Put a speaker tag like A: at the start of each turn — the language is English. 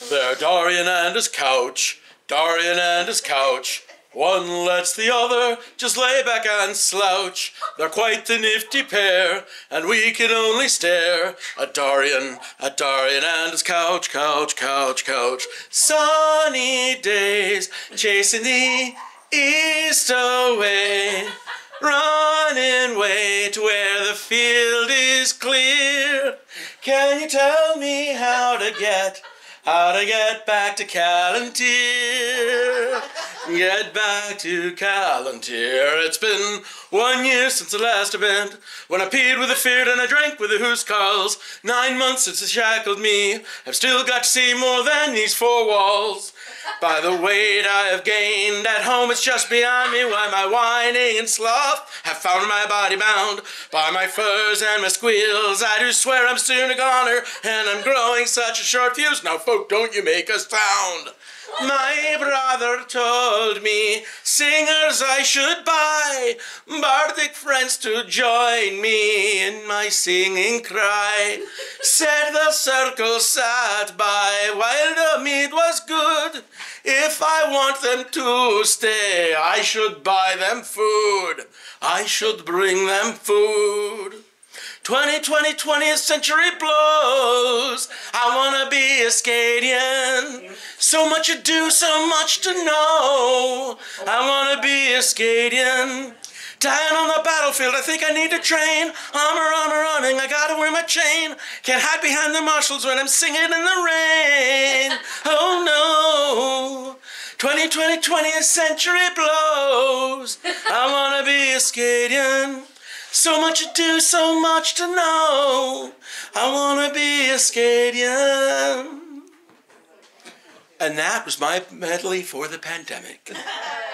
A: There, Dahrien and his couch, Dahrien and his couch. One lets the other just lay back and slouch. They're quite the nifty pair, and we can only stare at Dahrien, at Dahrien and his couch, couch, couch, couch. Sunny days chasing the east away, running way to where the field is clear. Can you tell me how to get, how to get back to Callantyr? Get back to Callantyr. It's been one year since the last event when I peed with a feared and I drank with the housecarls. Nine months since it shackled me. I've still got to see more than these four walls. By the weight I have gained at home, it's just beyond me why my whining and sloth have found my body bound by my furs and my squeals. I do swear I'm soon a goner, and I'm growing such a short fuse. Now, folk, don't you make a sound. My brother told me singers I should buy, bardic friends to join me in my singing cry. Said the circle sat by while the. If I want them to stay, I should buy them food. I should bring them food. 2020, 20th century blows. I wanna be a Scadian. So much to do, so much to know. I wanna be a Scadian. Dying on the battlefield, I think I need to train. Armor, armor, running, I gotta wear my chain. Can't hide behind the marshals when I'm singing in the rain. Oh no. 2020, 20th century blows. I wanna be a Scadian. So much to do, so much to know. I wanna be a Scadian. And that was my medley for the pandemic.